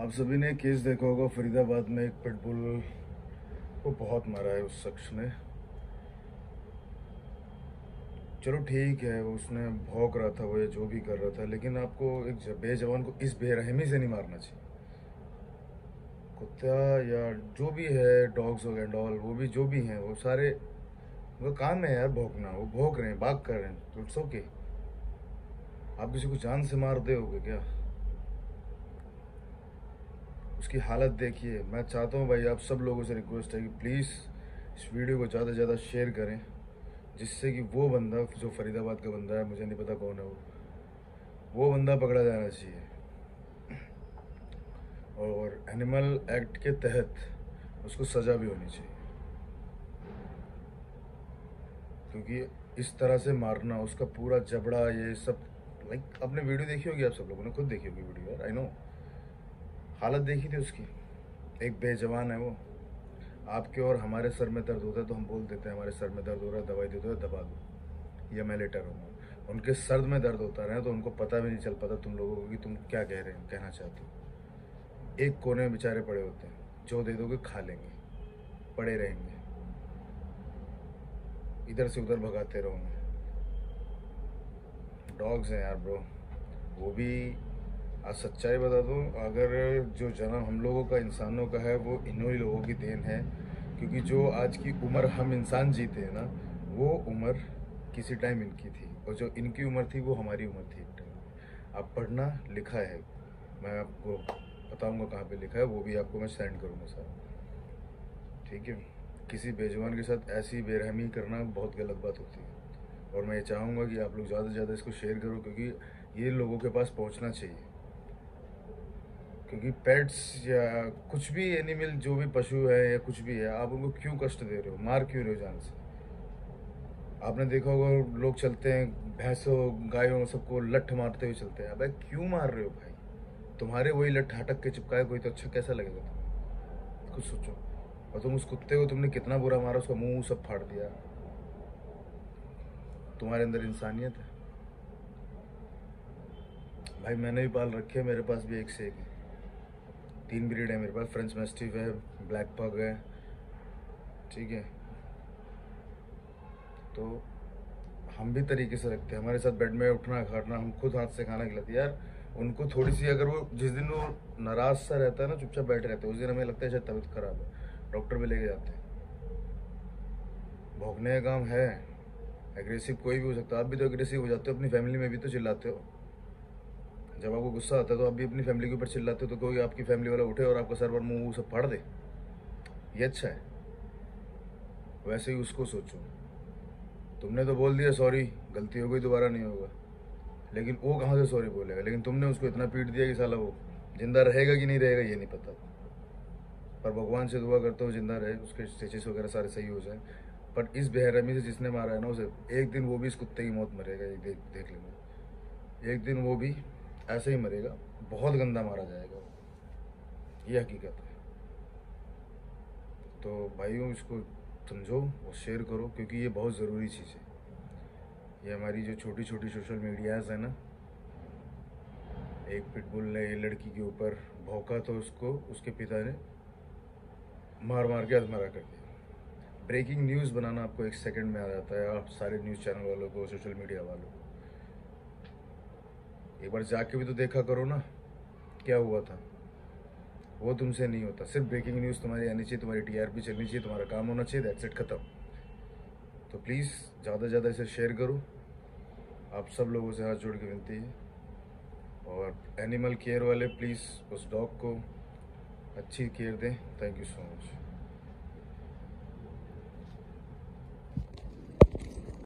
आप सभी ने केस देखा होगा, फरीदाबाद में एक पिटबुल को बहुत मारा है उस शख्स ने। चलो ठीक है, उसने भौंक रहा था, वो या जो भी कर रहा था, लेकिन आपको एक बेजवान को इस बेरहमी से नहीं मारना चाहिए। कुत्ता या जो भी है डॉग्स हो डॉल वो भी जो भी हैं, वो सारे, उनका काम है यार भौंकना, वो भौंक रहे हैं, बाग कर रहे हैं तो इट्स ओके आप किसी को जान से मार दे होगे क्या? उसकी हालत देखिए। मैं चाहता हूँ भाई, आप सब लोगों से रिक्वेस्ट है कि प्लीज़ इस वीडियो को ज़्यादा से ज़्यादा शेयर करें, जिससे कि वो बंदा, जो फरीदाबाद का बंदा है, मुझे नहीं पता कौन है वो वो बंदा पकड़ा जाना चाहिए। और एनिमल एक्ट के तहत उसको सज़ा भी होनी चाहिए। क्योंकि इस तरह से मारना, उसका पूरा जबड़ा, ये सब लाइक आपने वीडियो देखी होगी आप सब लोगों ने? खुद देखी होगी वीडियो यार आई नो हालत देखी थी उसकी। एक बेजवान है वो। आपके और हमारे सर में दर्द होता है तो हम बोल देते हैं, हमारे सर में दर्द हो रहा है, दवाई दे दो दबा दो। या मैं लेटर हूँ। उनके सर में दर्द होता रहे तो उनको पता भी नहीं चल पाता तुम लोगों को कि तुम क्या कह रहे हो, कहना चाहते हो। एक कोने में बेचारे पड़े होते हैं। जो दे दोगे खा लेंगे। पड़े रहेंगे। इधर से उधर भगाते रहोगे डॉग्स हैं यार ब्रो। वो भी आज सच्चाई बता दूँ, अगर जो जन्म हम लोगों का, इंसानों का है, वो इन्हीं लोगों की देन है। क्योंकि जो आज की उम्र हम इंसान जीते हैं ना, वो उम्र किसी टाइम इनकी थी। और जो इनकी उम्र थी, वो हमारी उम्र थी। आप पढ़ना, लिखा है। मैं आपको बताऊँगा कहाँ पे लिखा है, वो भी आपको मैं सेंड करूँगा सर। ठीक है? किसी बेजवान के साथ ऐसी बेरहमी करना बहुत गलत बात होती है। और मैं ये चाहूँगा कि आप लोग ज़्यादा से ज़्यादा इसको शेयर करो, क्योंकि ये लोगों के पास पहुँचना चाहिए। क्योंकि पेट्स या कुछ भी एनिमल जो भी पशु है या कुछ भी है, आप उनको क्यों कष्ट दे रहे हो? मार क्यों रहे हो जान से? आपने देखा होगा, लोग चलते हैं, भैंसों, गायों सबको लठ मारते हुए चलते हैं। भाई क्यों मार रहे हो भाई? तुम्हारे वही लठ हटक के चिपकाए, कोई तो अच्छा कैसा लगेगा तुम्हें? कुछ सोचो। और तुम उस कुत्ते को, तुमने कितना बुरा मारा, उसका मुँह सब फाड़ दिया। तुम्हारे अंदर इंसानियत है। भाई मैंने भी पाल रखे मेरे पास भी एक से एक है। तीन ब्रीड है मेरे पास। फ्रेंच मेस्टिव है ब्लैक पग है। ठीक है। तो हम भी तरीके से रखते हैं। हमारे साथ बेड में उठना, खाटना, हम खुद हाथ से खाना खिलाते यार, उनको थोड़ी सी अगर वो जिस दिन वो नाराज़ सा रहता है ना, चुपचाप बैठे रहते हैं, उस दिन हमें लगता है शायद तबीयत खराब है। डॉक्टर भी लेके जाते हैं। भोगने का काम है। एग्रेसिव कोई भी हो सकता है। आप भी तो एग्रेसिव हो जाते हो, अपनी फैमिली में भी तो चिल्लाते हो। जब आपको गुस्सा आता है तो आप भी अपनी फैमिली के ऊपर चिल्लाते हो तो कोई आपकी फैमिली वाला उठे और आपका सर पर मुँह सब फाड़ दे। ये अच्छा है। वैसे ही उसको सोचो। तुमने तो बोल दिया सॉरी गलती हो गई, दोबारा नहीं होगा। लेकिन वो कहाँ से सॉरी बोलेगा? लेकिन तुमने उसको इतना पीट दिया कि साला वो ज़िंदा रहेगा कि नहीं रहेगा, ये नहीं पता। पर भगवान से दुआ करते हो, ज़िंदा रहे, उसके स्टेचेस वगैरह सारे सही हो जाए। पर इस बेहरमी से जिसने मारा है ना उसे, एक दिन वो भी इस कुत्ते की मौत मरेगा ये देख देख लेंगे एक दिन वो भी ऐसे ही मरेगा, बहुत गंदा मारा जाएगा ये हकीकत है। तो भाइयों, इसको समझो और शेयर करो, क्योंकि ये बहुत ज़रूरी चीज़ है। ये हमारी जो छोटी छोटी सोशल मीडियाज़ है ना, एक पिटबुल ने ये लड़की के ऊपर भौंका तो उसको, उसके पिता ने मार मार के अधमरा कर दिया। ब्रेकिंग न्यूज़ बनाना आपको एक सेकंड में आ जाता है, आप सारे न्यूज़ चैनल वालों को सोशल मीडिया वालों को। एक बार जाके भी तो देखा करो ना, क्या हुआ था? वो तुमसे नहीं होता। सिर्फ़ ब्रेकिंग न्यूज़ तुम्हारी आनी चाहिए, तुम्हारी टीआरपी चलनी चाहिए, तुम्हारा काम होना चाहिए दैट्स इट खत्म। तो प्लीज़ ज़्यादा से ज़्यादा इसे शेयर करो। आप सब लोगों से हाथ जोड़ के विनती है। और एनिमल केयर वाले प्लीज़ उस डॉग को अच्छी केयर दें। Thank you so much